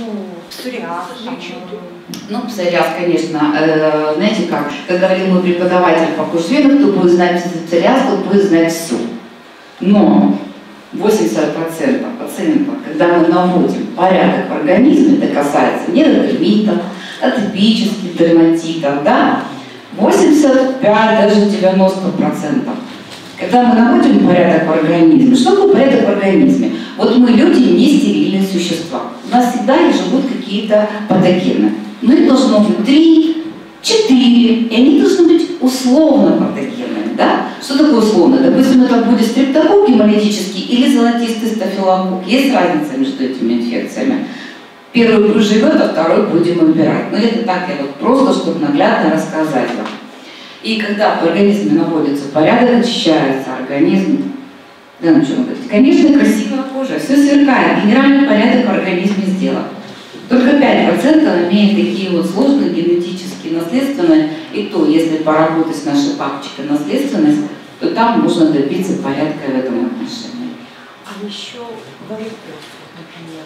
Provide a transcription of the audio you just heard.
ну, псориаз, там, Ну, псориаз, конечно, э, знаете как, как говорил мой преподаватель по курсу кто будет знать псориаз, тот будет знать все. Но 80% пациентов, когда мы наводим порядок в организме, это касается нейродермитов, атопических дерматитов, да, 85, даже 90%. Когда мы наводим порядок в организме, что такое порядок в организме? Вот мы люди не стерильные существа. Какие-то патогены. Но их должно быть три, четыре, и они должны быть условно патогенными. Да? Что такое условно? Допустим, это будет стрептокок гемолитический или золотистый стафилококк. Есть разница между этими инфекциями. Первый проживет, а второй будем убирать. Но это так я вот просто, чтобы наглядно рассказать вам. И когда в организме находится порядок, очищается организм, да, ну что вы говорите, конечно, красивая кожа, все сверкает, генеральный порядок в организме сделан. Только 5% имеет такие вот сложные генетические наследственные, и то, если поработать с нашей папочкой наследственность, то там можно добиться порядка в этом отношении. а еще вопрос, например.